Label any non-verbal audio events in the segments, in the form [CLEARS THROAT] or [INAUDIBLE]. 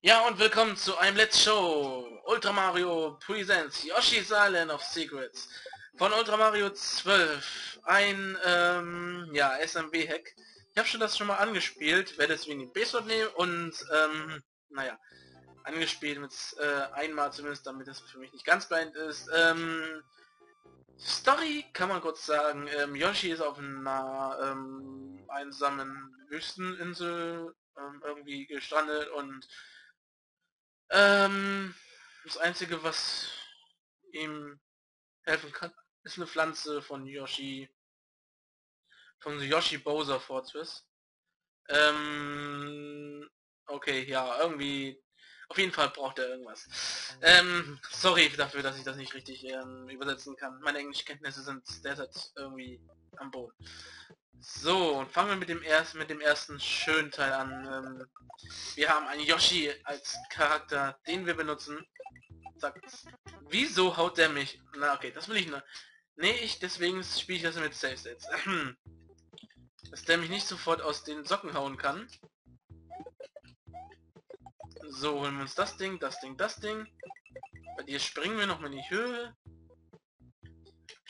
Ja und willkommen zu einem Let's Show Ultra Mario Presents Yoshi's Island of Secrets von Ultra Mario 12. Ein ähm, ja SMB-Hack. Ich habe schon das schon mal angespielt, werde deswegen den Base nehmen und ähm, naja, angespielt mit äh, einmal zumindest, damit das für mich nicht ganz blind ist. Ähm, Story kann man kurz sagen, ähm, Yoshi ist auf einer ähm, einsamen Wüsteninsel ähm, irgendwie gestrandet und ähm, das Einzige, was ihm helfen kann, ist eine Pflanze von Yoshi, von Yoshi Bowser Fortress. Ähm, okay, ja, irgendwie, auf jeden Fall braucht er irgendwas. Ähm, sorry dafür, dass ich das nicht richtig ähm, übersetzen kann. Meine Englischkenntnisse sind derzeit irgendwie am Boden. So, und fangen wir mit dem ersten mit dem ersten schönen Teil an. Ähm, wir haben einen Yoshi als Charakter, den wir benutzen. Zack. Wieso haut der mich? Na okay, das will ich nur. Nee, ich deswegen spiele ich das mit Safe Sets. [CLEARS THROAT] Dass der mich nicht sofort aus den Socken hauen kann. So, holen wir uns das Ding, das Ding, das Ding. Bei dir springen wir noch mal in die Höhe.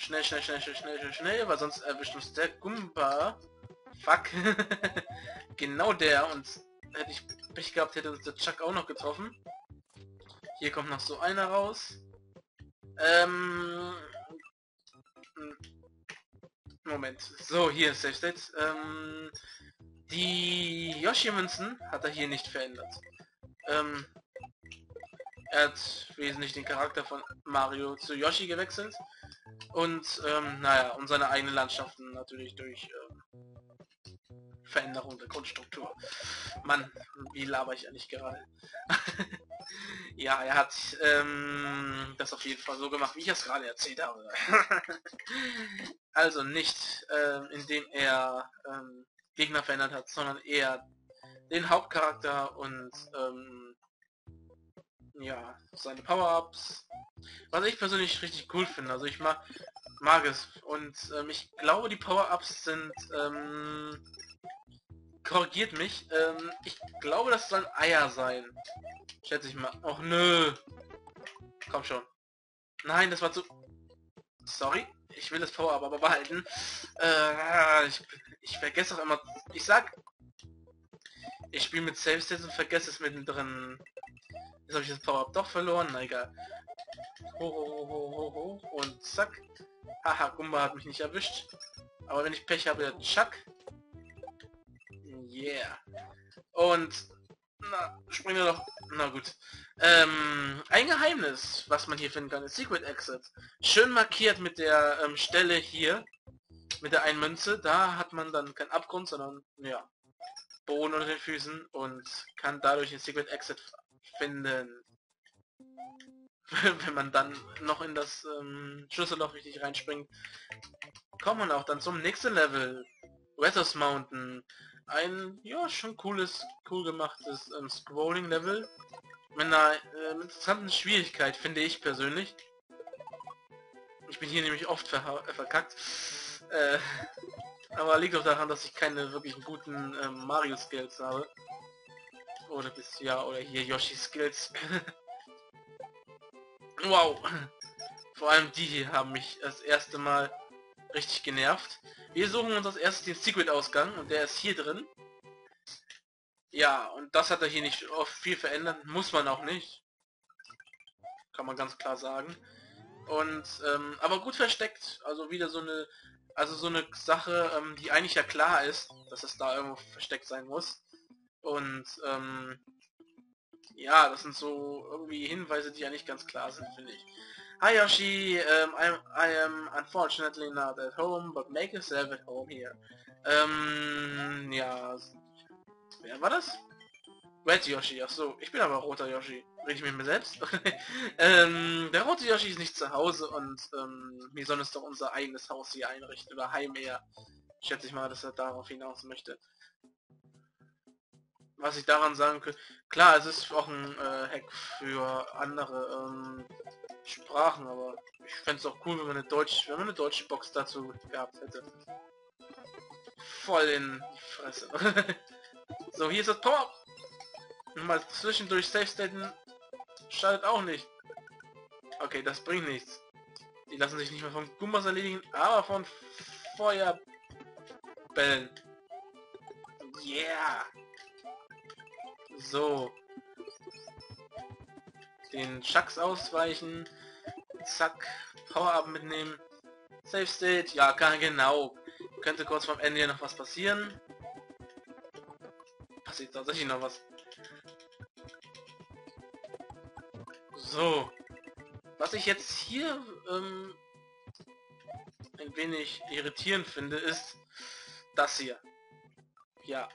Schnell, schnell, schnell, schnell, schnell, schnell, schnell, weil sonst erwischt uns der Gumba. Fuck. [LAUGHS] genau der. Und hätte ich Pech gehabt, hätte uns der Chuck auch noch getroffen. Hier kommt noch so einer raus. Ähm... Moment. So, hier ist Safe State. Ähm, die Yoshi-Münzen hat er hier nicht verändert. Ähm, er hat wesentlich den Charakter von Mario zu Yoshi gewechselt. Und ähm, naja, und seine eigenen Landschaften natürlich durch ähm, Veränderung der Grundstruktur. Mann, wie laber ich eigentlich gerade? [LAUGHS] ja, er hat ähm, das auf jeden Fall so gemacht, wie ich es gerade erzählt habe. [LAUGHS] also nicht, ähm, indem er ähm, Gegner verändert hat, sondern eher den Hauptcharakter und ähm, ja, seine Power-Ups. Was ich persönlich richtig cool finde. Also ich mag, mag es. Und ähm, ich glaube, die Power-Ups sind... Ähm, korrigiert mich. Ähm, ich glaube, das sollen Eier sein. Schätze ich mal. Och nö. Komm schon. Nein, das war zu... Sorry. Ich will das Power-Up aber behalten. Äh, ich, ich vergesse auch immer... Ich sag... Ich spiele mit Save States und vergesse es mittendrin Jetzt habe ich das Power-Up doch verloren. Na egal. Ho, ho, ho, ho, ho, Und zack. Haha, Gumba hat mich nicht erwischt. Aber wenn ich Pech habe, der Chuck. Yeah. Und... Na, springen wir doch... Na gut. Ähm, ein Geheimnis, was man hier finden kann, ist Secret Exit. Schön markiert mit der ähm, Stelle hier. Mit der einen Münze. Da hat man dann keinen Abgrund, sondern, ja, Boden unter den Füßen und kann dadurch den Secret Exit finden. [LAUGHS] Wenn man dann noch in das ähm, Schlüsselloch richtig reinspringt, kommt man auch dann zum nächsten Level. Weathers Mountain. Ein, ja, schon cooles, cool gemachtes ähm, Scrolling-Level. Mit einer äh, interessanten Schwierigkeit, finde ich persönlich. Ich bin hier nämlich oft äh, verkackt. Äh, aber liegt auch daran, dass ich keine wirklich guten ähm, Mario-Skills habe. Oder bis ja, oder hier Yoshi Skills. [LAUGHS] wow. Vor allem die hier haben mich das erste Mal richtig genervt. Wir suchen uns als erstes den Secret-Ausgang und der ist hier drin. Ja, und das hat er hier nicht oft viel verändert. Muss man auch nicht. Kann man ganz klar sagen. Und, ähm, aber gut versteckt. Also wieder so eine, also so eine Sache, ähm, die eigentlich ja klar ist, dass es da irgendwo versteckt sein muss. Und ähm, ja, das sind so irgendwie Hinweise, die ja nicht ganz klar sind, finde ich. Hi Yoshi, um, I'm, I am unfortunately not at home, but make yourself at home here. Ähm, ja, wer war das? Red Yoshi, ach so, ich bin aber roter Yoshi. Rede ich mit mir selbst? [LAUGHS] ähm, der rote Yoshi ist nicht zu Hause und ähm, wir sollen uns doch unser eigenes Haus hier einrichten, oder Heim eher. Schätze ich mal, dass er darauf hinaus möchte was ich daran sagen könnte, klar, es ist auch ein äh, Hack für andere ähm, Sprachen, aber ich fände es auch cool, wenn man eine deutsche, wenn man eine deutsche Box dazu gehabt hätte. Voll in die Fresse. [LAUGHS] so, hier ist das Power. Mal zwischendurch Safe Staten schadet auch nicht. Okay, das bringt nichts. Die lassen sich nicht mehr von Gumbas erledigen, aber von Feuerbällen. Yeah! So. Den Chucks ausweichen. Zack. Power-Up mitnehmen. Safe State. Ja, genau. Könnte kurz vorm Ende noch was passieren. Passiert tatsächlich noch was. So. Was ich jetzt hier ähm, ein wenig irritierend finde, ist das hier. Ja.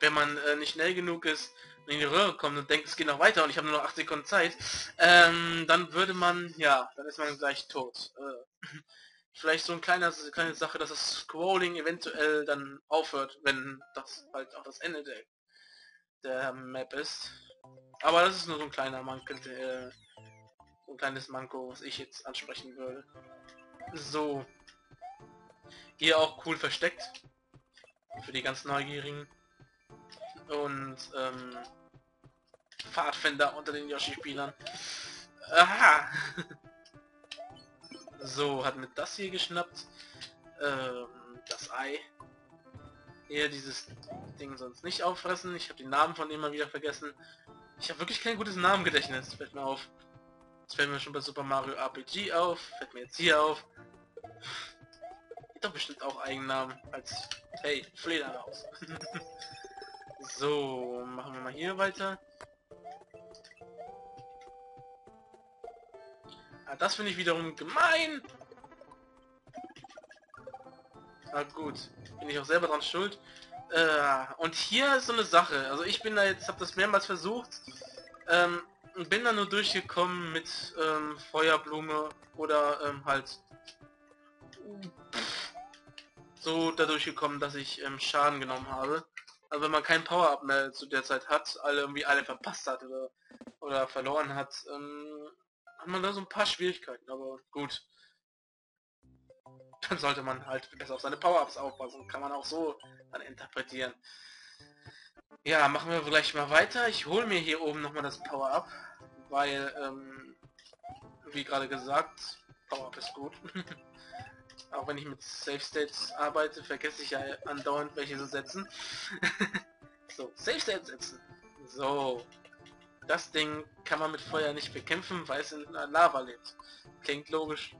Wenn man äh, nicht schnell genug ist und in die Röhre kommt und denkt, es geht noch weiter und ich habe nur noch 8 Sekunden Zeit, ähm, dann würde man, ja, dann ist man gleich tot. Äh, vielleicht so ein kleiner, kleine Sache, dass das Scrolling eventuell dann aufhört, wenn das halt auch das Ende der, der Map ist. Aber das ist nur so ein kleiner Manko, äh, so ein kleines Manko, was ich jetzt ansprechen würde. So. Hier auch cool versteckt. Für die ganz Neugierigen. Und ähm, Pfadfinder unter den Yoshi-Spielern. Aha! [LAUGHS] so, hat mit das hier geschnappt. Ähm, das Ei. Hier dieses Ding sonst nicht auffressen. Ich habe den Namen von dem mal wieder vergessen. Ich habe wirklich kein gutes Namengedächtnis, fällt mir auf. Das fällt mir schon bei Super Mario RPG auf, fällt mir jetzt hier auf. Hat doch bestimmt auch Eigennamen als Hey, Fledermaus. [LAUGHS] so, machen wir mal hier weiter. Ah, das finde ich wiederum gemein. Ah gut, bin ich auch selber dran schuld. Äh, und hier ist so eine Sache. Also ich bin da jetzt, habe das mehrmals versucht. Ähm, bin da nur durchgekommen mit ähm, Feuerblume oder ähm, halt so dadurch gekommen, dass ich ähm, Schaden genommen habe. Also wenn man kein Power-Up mehr zu der Zeit hat, alle irgendwie alle verpasst hat oder, oder verloren hat, ähm, hat man da so ein paar Schwierigkeiten, aber gut. Dann sollte man halt besser auf seine Power-Ups aufpassen, kann man auch so dann interpretieren. Ja, machen wir gleich mal weiter. Ich hole mir hier oben nochmal das Power-Up, weil, ähm, wie gerade gesagt, Power-Up ist gut. [LAUGHS] Auch wenn ich mit Safe States arbeite, vergesse ich ja andauernd welche zu setzen. [LAUGHS] so, Safe States setzen. So. Das Ding kann man mit Feuer nicht bekämpfen, weil es in Lava lebt. Klingt logisch.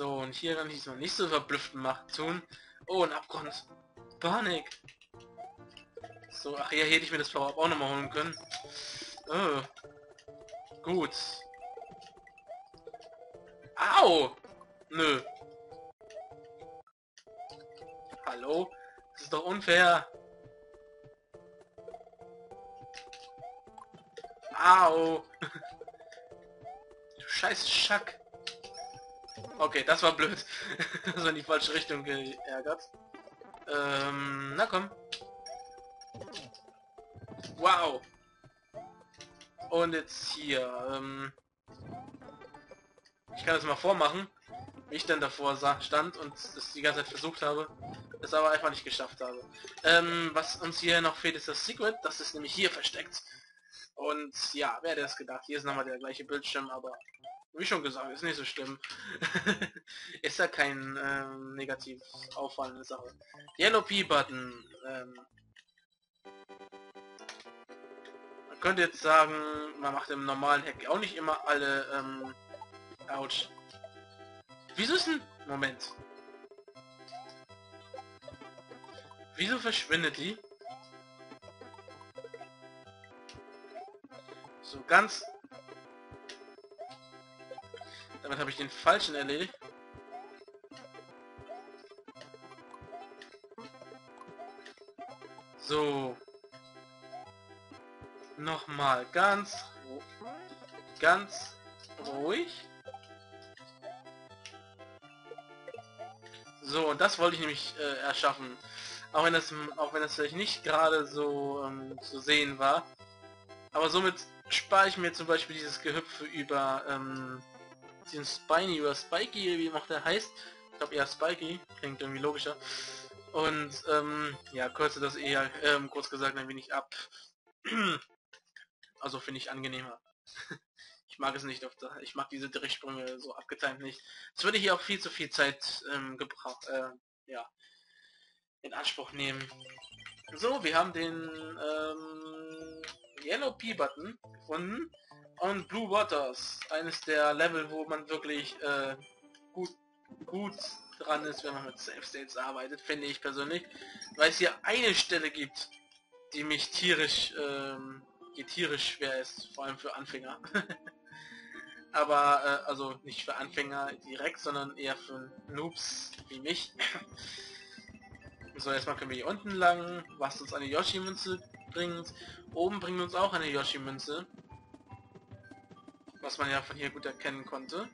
So, und hier kann ich es noch nicht so verblüfft machen tun. Oh, ein Abgrund. Panik. So, ach ja, hätte ich mir das Power-Up auch nochmal holen können. Oh. Gut. Au! Nö. Hallo? Das ist doch unfair. Au! [LAUGHS] du scheiß Schack. Okay, das war blöd. [LAUGHS] das war in die falsche Richtung geärgert. Ähm, na komm. Wow. Und jetzt hier. Ähm, ich kann das mal vormachen, wie ich dann davor stand und das die ganze Zeit versucht habe, es aber einfach nicht geschafft habe. Ähm, was uns hier noch fehlt, ist das Secret. Das ist nämlich hier versteckt. Und ja, wer hätte das gedacht? Hier ist nochmal der gleiche Bildschirm, aber wie schon gesagt, ist nicht so schlimm. [LAUGHS] ist ja kein ähm, negativ auffallende Sache. Yellow P-Button. Ähm, man könnte jetzt sagen, man macht im normalen Hack auch nicht immer alle ähm, Autsch. Wieso ist ein... Moment. Wieso verschwindet die? So ganz... Damit habe ich den falschen erledigt. So. Nochmal ganz... Ganz ruhig. So, und das wollte ich nämlich äh, erschaffen. Auch wenn das auch wenn das vielleicht nicht gerade so ähm, zu sehen war. Aber somit spare ich mir zum Beispiel dieses Gehüpfe über ähm, diesen Spiny oder Spiky, wie auch der heißt. Ich glaube eher Spiky, klingt irgendwie logischer. Und ähm, ja, kürze das eher ähm, kurz gesagt ein wenig ab. [CLEARS THROAT] also finde ich angenehmer. [LAUGHS] ich mag es nicht auf der, ich mag diese Drehsprünge so abgetimt nicht. Es würde hier auch viel zu viel Zeit ähm, gebraucht, äh, ja, in Anspruch nehmen. So, wir haben den ähm, Yellow P-Button gefunden und Blue Waters, eines der Level, wo man wirklich äh, gut, gut dran ist, wenn man mit Safe States arbeitet, finde ich persönlich, weil es hier eine Stelle gibt, die mich tierisch, ähm, die tierisch schwer ist, vor allem für Anfänger. [LAUGHS] Aber, äh, also nicht für Anfänger direkt, sondern eher für Noobs wie mich. so, erstmal können wir hier unten lang, was uns eine Yoshi-Münze bringt. Oben bringt uns auch eine Yoshi-Münze. Was man ja von hier gut erkennen konnte.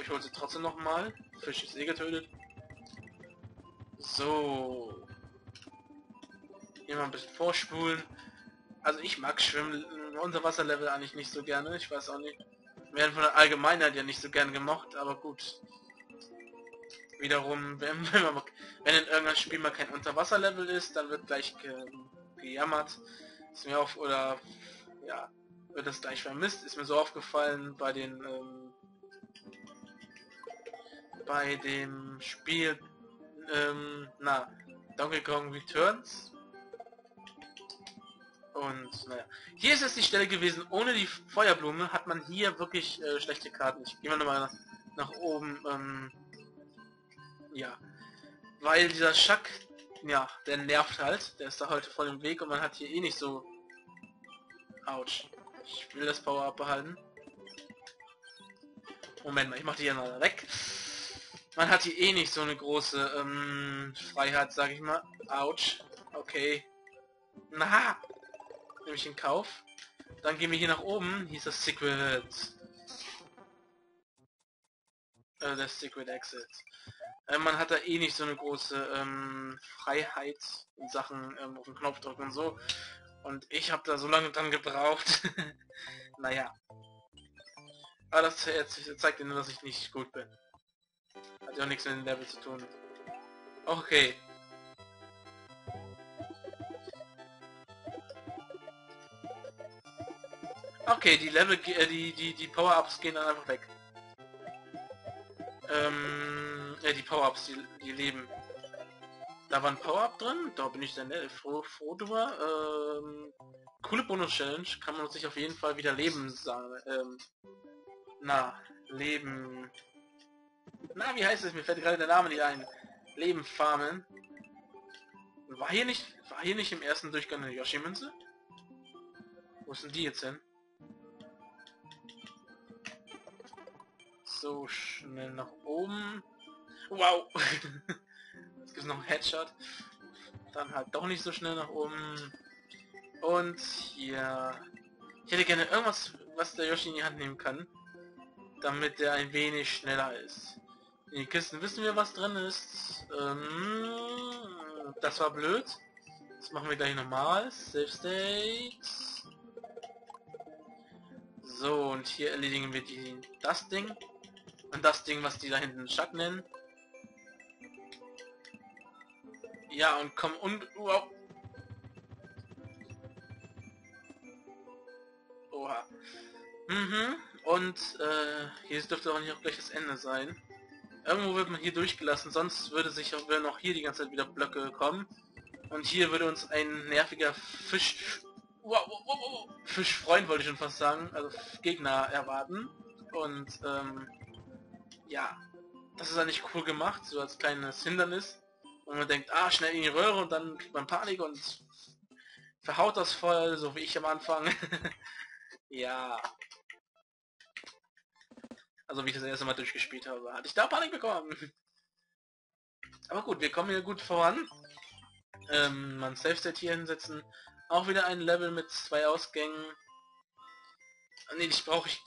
Ich hole sie trotzdem nochmal. Fisch ist eh getötet. So. Hier mal ein bisschen vorspulen. Also ich mag Schwimmen, unser Wasserlevel eigentlich nicht so gerne. Ich weiß auch nicht. Werden von der Allgemeinheit ja nicht so gern gemocht, aber gut. Wiederum, [LAUGHS] wenn, wenn, man, wenn in irgendeinem Spiel mal kein Unterwasserlevel ist, dann wird gleich ge, gejammert. Ist mir auf oder ja, das gleich vermisst. Ist mir so aufgefallen bei den ähm, bei dem Spiel ähm, na Donkey Kong Returns und naja hier ist es die Stelle gewesen ohne die Feuerblume hat man hier wirklich äh, schlechte Karten ich gehe mal nochmal nach, nach oben ähm, ja weil dieser Schack ja der nervt halt der ist da heute voll im Weg und man hat hier eh nicht so Autsch. Ich will das Power-Up behalten. Moment mal, ich mach die hier mal weg. Man hat hier eh nicht so eine große ähm, Freiheit, sag ich mal. Autsch. Okay. Na, nehme ich in Kauf. Dann gehen wir hier nach oben. Hier ist das Secret. Äh, das Secret Exit. Äh, man hat da eh nicht so eine große ähm, Freiheit in Sachen ähm, auf den Knopf drücken und so. Und ich habe da so lange dran gebraucht. [LAUGHS] naja. Aber das zeigt Ihnen, dass ich nicht gut bin. Hat ja auch nichts mit dem Level zu tun. Okay. Okay, die Level, äh, die, die, die Power-Ups gehen dann einfach weg. Ähm, äh, die Power-Ups, die, die leben. Da war ein Power-Up drin, da bin ich sehr froh, froh drüber. Ähm, coole Bonus-Challenge, kann man sich auf jeden Fall wieder Leben sagen. Ähm, na, Leben... Na, wie heißt es? Mir fällt gerade der Name nicht ein. Leben farmen. War hier nicht, war hier nicht im ersten Durchgang eine Yoshi-Münze? Wo sind die jetzt hin? So, schnell nach oben. Wow! [LAUGHS] Jetzt gibt es noch einen Headshot. Dann halt doch nicht so schnell nach oben. Und hier... Ich hätte gerne irgendwas, was der Yoshi in die Hand nehmen kann. Damit der ein wenig schneller ist. In den Kisten wissen wir, was drin ist. Ähm, das war blöd. Das machen wir gleich nochmal. Save States. So, und hier erledigen wir die, das Ding. Und das Ding, was die da hinten Schatten nennen. Ja, und komm und... Wow. Oha. Mhm. Und äh, hier dürfte auch nicht auch gleich das Ende sein. Irgendwo wird man hier durchgelassen, sonst würde sich auch noch hier die ganze Zeit wieder Blöcke kommen. Und hier würde uns ein nerviger Fisch... Wow, wow, wow, Fischfreund wollte ich schon fast sagen, also Gegner erwarten. Und ähm, ja, das ist eigentlich cool gemacht, so als kleines Hindernis. Und man denkt, ah, schnell in die Röhre und dann kriegt man Panik und verhaut das voll, so wie ich am Anfang. [LAUGHS] ja. Also wie ich das erste Mal durchgespielt habe, hatte ich da Panik bekommen. Aber gut, wir kommen hier gut voran. Ähm, man Safe State hier hinsetzen. Auch wieder ein Level mit zwei Ausgängen. Ne, dich brauche ich.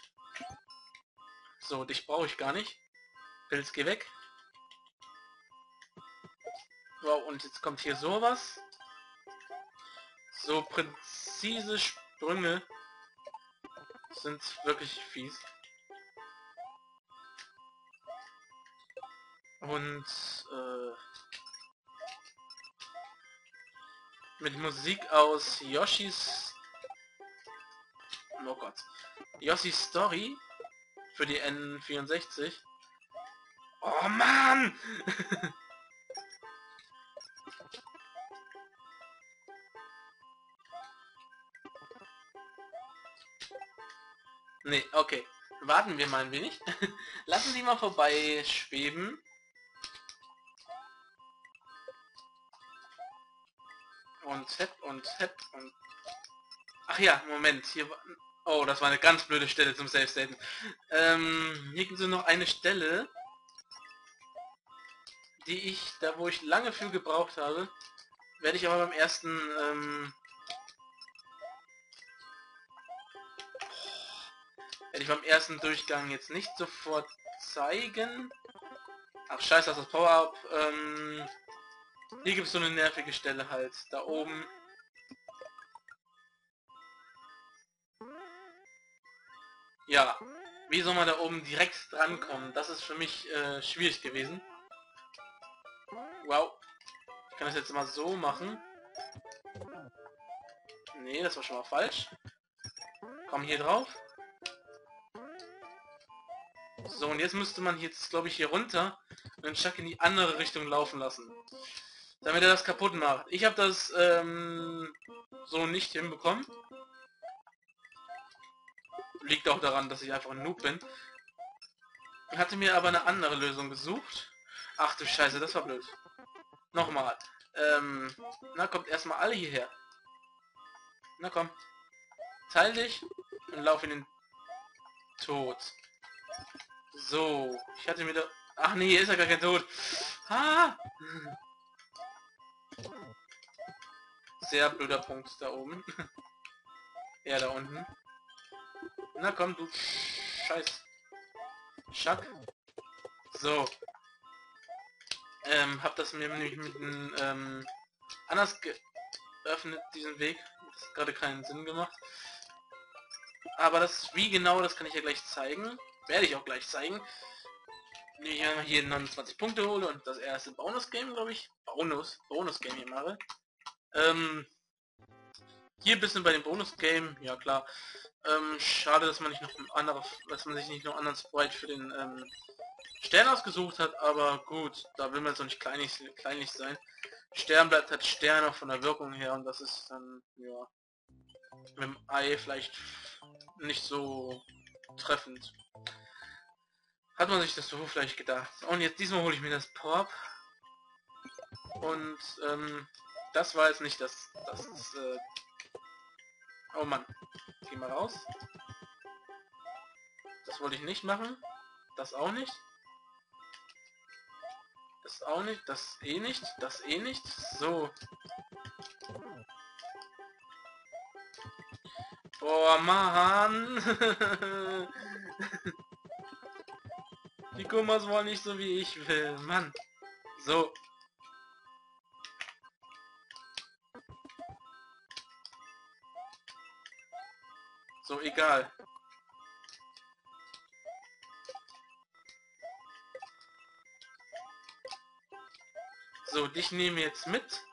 So, dich brauche ich gar nicht. Pilz, geh weg. Wow, und jetzt kommt hier sowas. So präzise Sprünge sind wirklich fies. Und äh, mit Musik aus Yoshis... Oh Gott. Yoshis Story für die N64. Oh Mann! [LAUGHS] nee, okay. Warten wir mal ein wenig. [LAUGHS] Lassen Sie mal vorbei schweben. Und Hepp und Hepp und... Ach ja, Moment, hier war... Oh, das war eine ganz blöde Stelle zum Safe-Staten. Ähm, hier gibt es noch eine Stelle, die ich, da wo ich lange für gebraucht habe, werde ich aber beim ersten, ähm, werde ich beim ersten Durchgang jetzt nicht sofort zeigen. Ach scheiße, das ist das Power-Up. Ähm, hier gibt es so eine nervige Stelle halt. Da oben. Ja, wie soll man da oben direkt drankommen? Das ist für mich äh, schwierig gewesen. Wow. Ich kann das jetzt mal so machen. Nee, das war schon mal falsch. Komm hier drauf. So, und jetzt müsste man jetzt, glaube ich, hier runter und den Chuck in die andere Richtung laufen lassen. Damit er das kaputt macht. Ich habe das ähm, so nicht hinbekommen. Liegt auch daran, dass ich einfach ein Noob bin. Hatte mir aber eine andere Lösung gesucht. Ach du Scheiße, das war blöd. Nochmal. Ähm, na, kommt erstmal alle hierher. Na komm. Teil dich und lauf in den Tod. So, ich hatte mir da... Ach nee, ist ja gar kein Tod. Ah! Sehr blöder Punkt da oben. ja, [LAUGHS] da unten. Na komm, du Scheiß. Schack. So. Ähm, hab das mir nämlich mit einem ähm, anders geöffnet, diesen Weg. Das hat gerade keinen Sinn gemacht. Aber das, wie genau, das kann ich ja gleich zeigen. Werde ich auch gleich zeigen. Wenn ich hier 29 Punkte hole und das erste Bonus-Game, glaube ich. Bonus, Bonus-Game hier mache. Ähm, hier ein bisschen bei dem Bonus-Game, ja klar. Ähm, schade, dass man nicht noch ein anderes, dass man sich nicht noch anderen Sprite für den ähm, Stern ausgesucht hat, aber gut, da will man jetzt auch nicht kleinlich, kleinlich sein. Stern bleibt halt Stern auch von der Wirkung her und das ist dann, ja, mit dem Ei vielleicht nicht so treffend. Hat man sich das so vielleicht gedacht. Und jetzt diesmal hole ich mir das Pop. Und ähm, das war jetzt nicht das, das ist, äh, oh Mann, geh mal raus. Das wollte ich nicht machen. Das auch nicht. Das auch nicht, das eh nicht, das eh nicht. So. Boah, Mann. Die Gummers wollen nicht so wie ich will. Mann. So. So, egal. So, dich nehmen wir jetzt mit.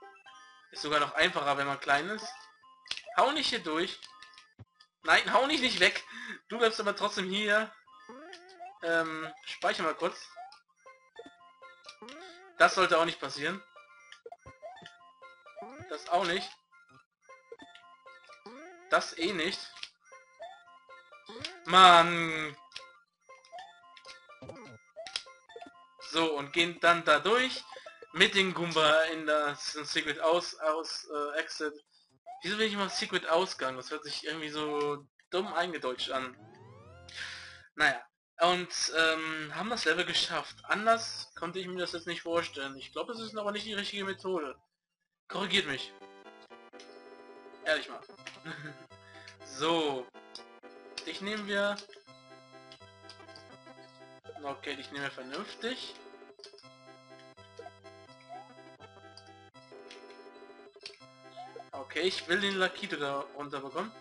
Ist sogar noch einfacher, wenn man klein ist. Hau nicht hier durch. Nein, hau nicht nicht weg. Du bleibst aber trotzdem hier. Ähm, speicher mal kurz. Das sollte auch nicht passieren. Das auch nicht. Das eh nicht. Mann. So, und gehen dann da durch mit den Goomba in das Secret aus, aus äh, Exit. Wieso will ich mal Secret Ausgang? Das hört sich irgendwie so dumm eingedeutscht an. Naja. Und ähm, haben das Level geschafft. Anders konnte ich mir das jetzt nicht vorstellen. Ich glaube, es ist aber nicht die richtige Methode. Korrigiert mich. Ehrlich mal. [LAUGHS] so. Dich nehmen wir. Okay, dich nehmen wir vernünftig. Okay, ich will den Lakito da runterbekommen.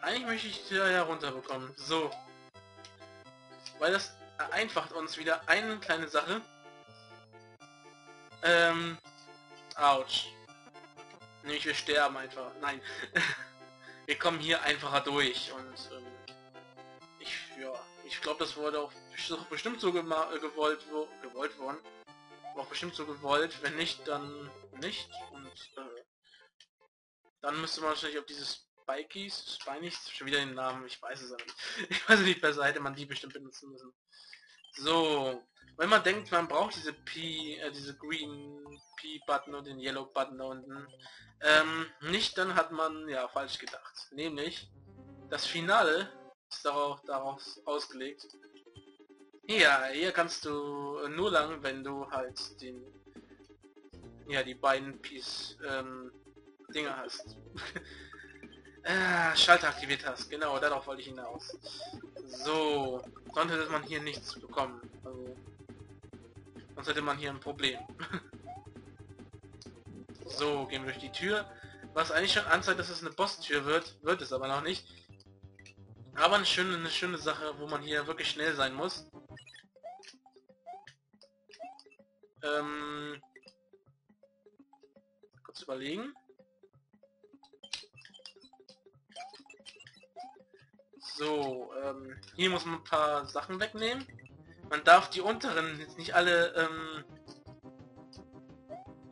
Eigentlich möchte ich die da herunterbekommen. So. Weil das vereinfacht uns wieder eine kleine Sache. Ähm, ouch. Nämlich wir sterben einfach. Nein. [LAUGHS] wir kommen hier einfacher durch und ähm, ich, ja, ich glaube, das wurde auch bestimmt so gewollt, wo, gewollt worden. War bestimmt so gewollt. Wenn nicht, dann nicht. Und äh, dann müsste man wahrscheinlich auf dieses Spikies, Spinies, schon wieder den Namen, ich weiß es nicht. [LAUGHS] Ich weiß nicht, besser hätte man die bestimmt benutzen müssen. So, wenn man denkt, man braucht diese P, äh, diese Green P-Button und den Yellow Button da unten, ähm, nicht, dann hat man ja falsch gedacht. Nämlich, das Finale ist darauf, darauf ausgelegt. Ja, hier kannst du nur lang, wenn du halt den, ja, die beiden Piece, ähm, Dinger hast. [LAUGHS] ah, Schalter aktiviert hast, genau, darauf wollte ich hinaus. So, sonst hätte man hier nichts bekommen. Also, sonst hätte man hier ein Problem. [LAUGHS] so, gehen wir durch die Tür. Was eigentlich schon anzeigt, dass es eine Boss-Tür wird, wird es aber noch nicht. Aber eine schöne, eine schöne Sache, wo man hier wirklich schnell sein muss. Ähm, kurz überlegen. So, ähm, hier muss man ein paar Sachen wegnehmen. Man darf die unteren jetzt nicht alle, ähm...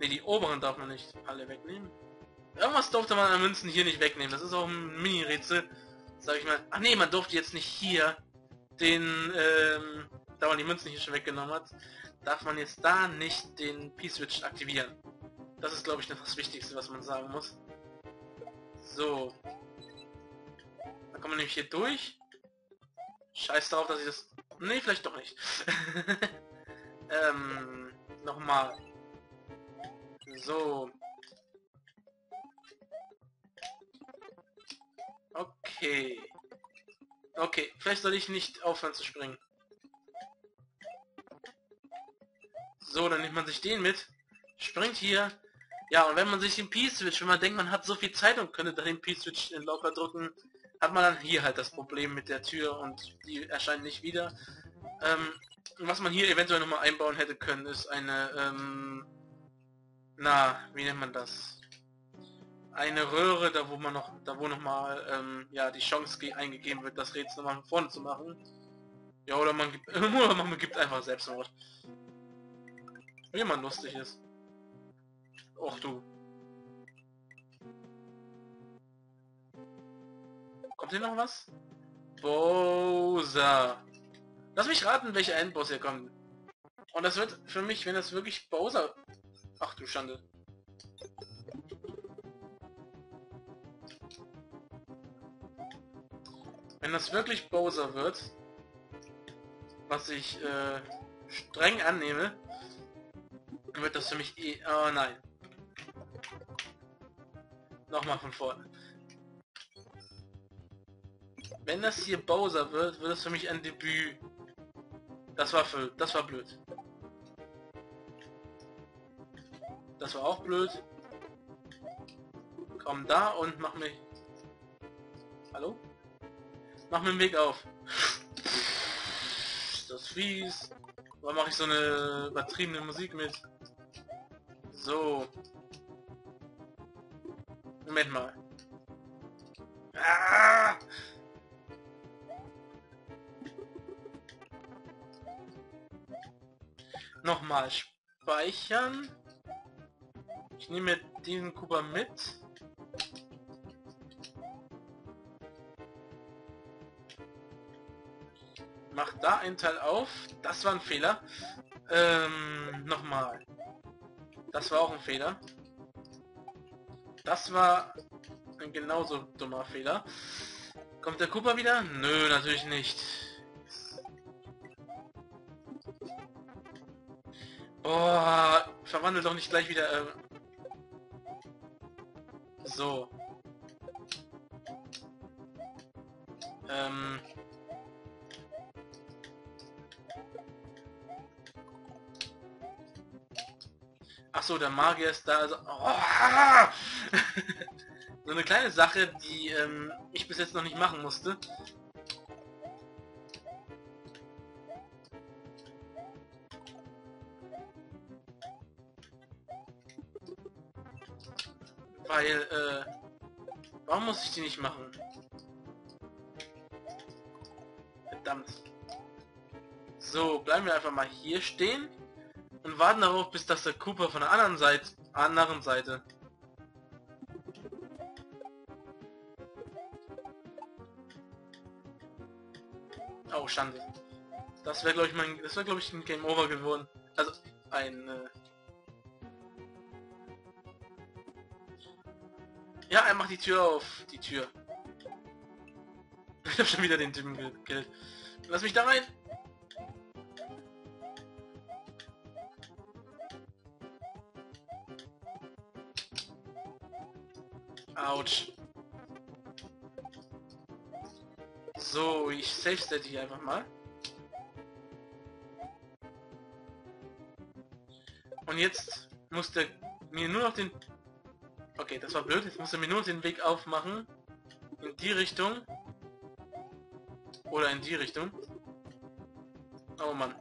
Ne, die oberen darf man nicht alle wegnehmen. Irgendwas durfte man an Münzen hier nicht wegnehmen. Das ist auch ein Mini-Rätsel. Sag ich mal. Ach nee, man durfte jetzt nicht hier den, ähm, da man die Münzen hier schon weggenommen hat, darf man jetzt da nicht den P-Switch aktivieren. Das ist, glaube ich, das Wichtigste, was man sagen muss. So, dann kommen wir nämlich hier durch. Scheiß drauf, dass ich das... Nee, vielleicht doch nicht. [LAUGHS] ähm, nochmal. So. Okay. Okay, vielleicht soll ich nicht aufhören zu springen. So, dann nimmt man sich den mit. Springt hier. Ja, und wenn man sich den P-Switch, wenn man denkt, man hat so viel Zeit und könnte den P-Switch locker drücken, hat man dann hier halt das Problem mit der Tür und die erscheint nicht wieder. Ähm, was man hier eventuell nochmal einbauen hätte können, ist eine, ähm, na, wie nennt man das? Eine Röhre, da wo man noch, da wo nochmal, ähm, ja, die Chance eingegeben wird, das Rätsel nochmal vorne zu machen. Ja, oder man gibt, [LAUGHS] oder man gibt einfach Selbstmord. Wie man lustig ist. Och du. Kommt hier noch was? Bowser. Lass mich raten, welcher Endboss hier kommt. Und das wird für mich, wenn das wirklich Bowser... Ach du Schande. Wenn das wirklich Bowser wird, was ich äh, streng annehme, wird das für mich eh... Oh nein. Nochmal von vorne. Wenn das hier Bowser wird, wird es für mich ein Debüt. Das war für, das war blöd. Das war auch blöd. Komm da und mach mich... Hallo? Mach mir den Weg auf. Ist das fies? Warum mache ich so eine übertriebene Musik mit? So. Moment mal. Ah! Nochmal speichern. Ich nehme diesen Kuba mit. Mach da ein Teil auf. Das war ein Fehler. Ähm, nochmal. Das war auch ein Fehler. Das war ein genauso dummer Fehler. Kommt der Cooper wieder? Nö, natürlich nicht. Boah, verwandelt doch nicht gleich wieder. Äh so. Ähm. Ach so, der Magier ist da. Also, oh, [LAUGHS] so eine kleine Sache, die ähm, ich bis jetzt noch nicht machen musste. Weil, äh, warum muss ich die nicht machen? Verdammt. So, bleiben wir einfach mal hier stehen warten darauf, bis das der Cooper von der anderen Seite, anderen Seite. Oh, Schande. Das wäre glaube ich mein, das wäre glaube ich ein Game Over geworden. Also ein. Äh ja, er macht die Tür auf. Die Tür. [LAUGHS] Ich habe schon wieder den Typen gekillt. Lass mich da rein. Autsch. So, ich save die einfach mal. Und jetzt muss der mir nur noch den... Okay, das war blöd. Jetzt muss er mir nur den Weg aufmachen. In die Richtung. Oder in die Richtung. Oh Mann.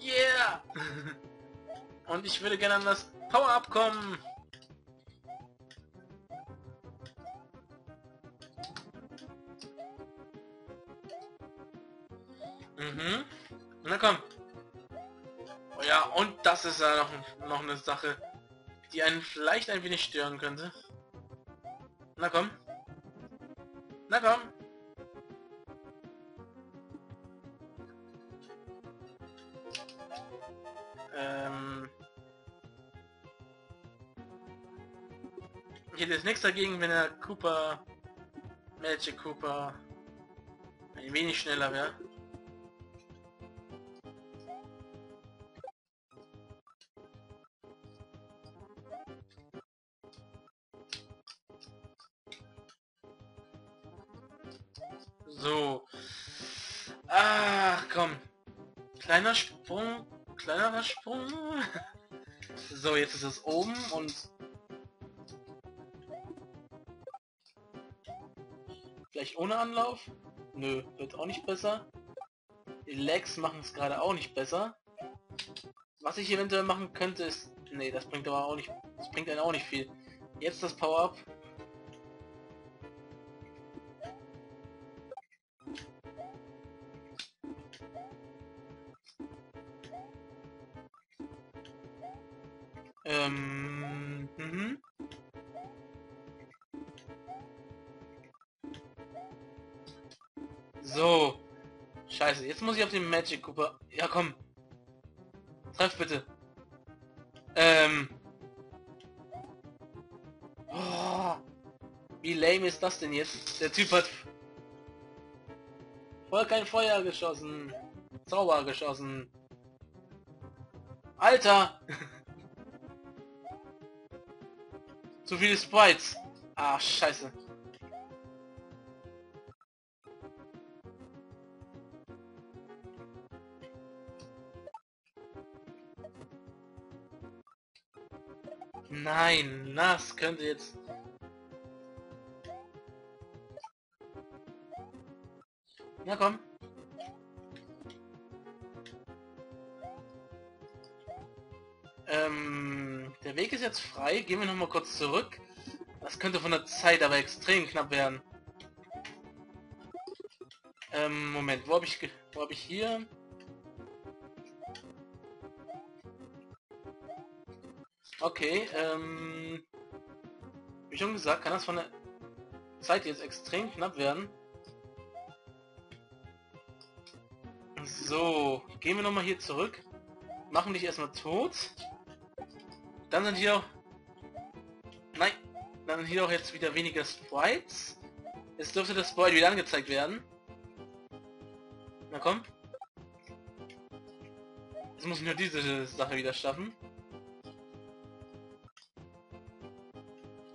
Yeah! [LAUGHS] Und ich würde gerne an das Power-Up kommen. Sache, die einen vielleicht ein wenig stören könnte. Na komm. Na komm. Ähm. Ich hätte jetzt nichts dagegen, wenn der Cooper, Magic Cooper, ein wenig schneller wäre. Jetzt ist es oben und... Vielleicht ohne Anlauf? Nö, wird auch nicht besser. Die Legs machen es gerade auch nicht besser. Was ich eventuell machen könnte ist... Nee, das bringt aber auch nicht... Das bringt einen auch nicht viel. Jetzt das Power-Up. So. Scheiße, jetzt muss ich auf den Magic Cooper. Ja, komm. Treff bitte. Ähm. Oh, wie lame ist das denn jetzt? Der Typ hat voll kein Feuer geschossen. Zauber geschossen. Alter! [LAUGHS] Zu viele Sprites. Ah, scheiße. Das könnte jetzt... Na komm. Ähm, der Weg ist jetzt frei. Gehen wir noch mal kurz zurück. Das könnte von der Zeit aber extrem knapp werden. Ähm, Moment, wo habe ich, wo habe ich hier? Okay, ähm, wie schon gesagt, kann das von der Zeit jetzt extrem knapp werden. So, gehen wir nochmal hier zurück. Machen dich erstmal tot. Dann sind hier auch... Nein. Dann sind hier auch jetzt wieder weniger Sprites. Jetzt dürfte das Sprite wieder angezeigt werden. Na komm. Jetzt muss ich nur diese Sache wieder schaffen.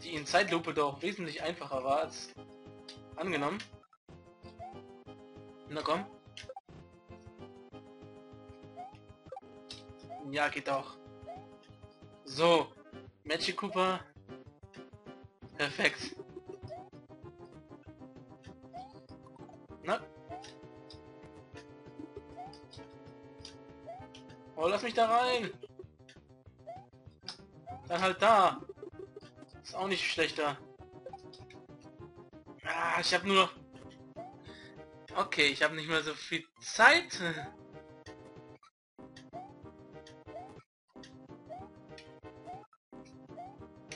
Die in Zeitlupe doch wesentlich einfacher war als angenommen. Na komm. Ja, geht auch. So, Magic Cooper. Perfekt. Na? Oh, lass mich da rein. Dann halt da. Ist auch nicht schlechter. Ah, ich habe nur... Okay, ich habe nicht mehr so viel Zeit.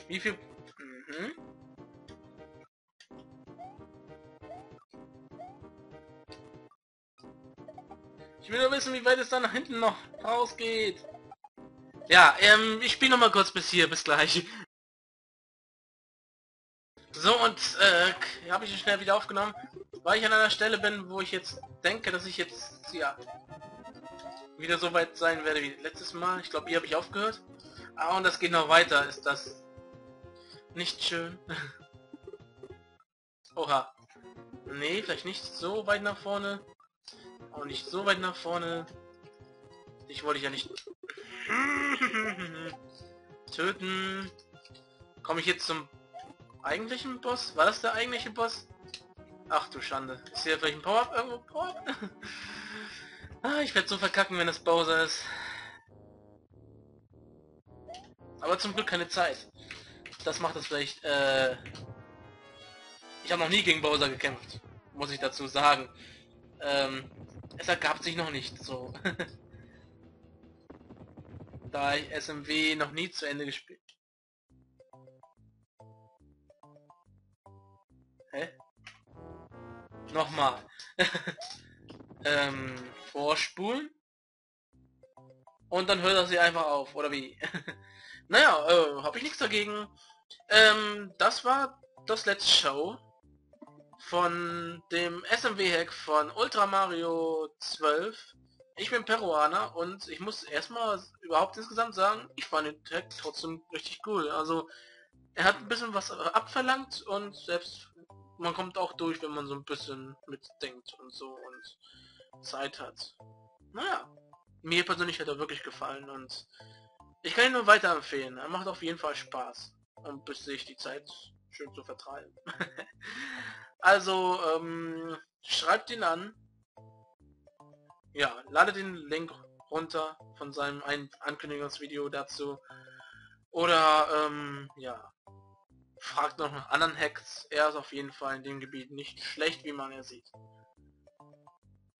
Wie viel... Mhm. Ich will nur wissen, wie weit es da nach hinten noch rausgeht. Ja, ähm, ich spiele noch mal kurz bis hier. Bis gleich. Und äh, habe ich schnell wieder aufgenommen, weil ich an einer Stelle bin, wo ich jetzt denke, dass ich jetzt, ja, wieder so weit sein werde wie letztes Mal. Ich glaube, hier habe ich aufgehört. Ah, und das geht noch weiter. Ist das nicht schön? [LAUGHS] Oha. Nee, vielleicht nicht so weit nach vorne. Auch nicht so weit nach vorne. Ich wollte ja nicht... [LAUGHS] Töten. Komme ich jetzt zum eigentlichen Boss? War das der eigentliche Boss? Ach du Schande. Ist hier vielleicht ein Power-Up irgendwo? Power [LAUGHS] ah, ich werde so verkacken, wenn das Bowser ist. Aber zum Glück keine Zeit. Das macht es vielleicht, äh... Ich habe noch nie gegen Bowser gekämpft. Muss ich dazu sagen. Ähm, es ergab sich noch nicht so. [LAUGHS] da ich SMW noch nie zu Ende gespielt. Hä? Nochmal. [LAUGHS] ähm, vorspulen. Und dann hört er sie einfach auf, oder wie? [LAUGHS] naja, äh, habe ich nichts dagegen. Ähm, das war das letzte Show von dem SMW-Hack von Ultra Mario 12. Ich bin Peruaner und ich muss erstmal überhaupt insgesamt sagen, ich fand den Hack trotzdem richtig cool. Also er hat ein bisschen was abverlangt und selbst man kommt auch durch, wenn man so ein bisschen mitdenkt und so und Zeit hat. Naja, mir persönlich hat er wirklich gefallen und ich kann ihn nur weiterempfehlen. Er macht auf jeden Fall Spaß und bis sich die Zeit schön zu vertreiben. [LAUGHS] also, ähm, schreibt ihn an. Ja, ladet den Link runter von seinem Ein Ankündigungsvideo dazu. Oder, ähm, ja, fragt noch nach anderen Hacks. Er ist auf jeden Fall in dem Gebiet nicht schlecht, wie man er sieht.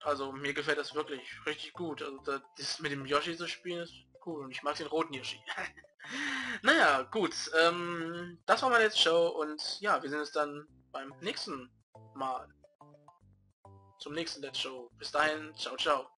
Also mir gefällt das wirklich richtig gut. Also das mit dem Yoshi zu spielen ist cool und ich mag den roten Yoshi. [LAUGHS] naja, gut. Ähm, das war meine letzte Show und ja, wir sehen uns dann beim nächsten Mal. Zum nächsten Let's Show. Bis dahin, ciao, ciao.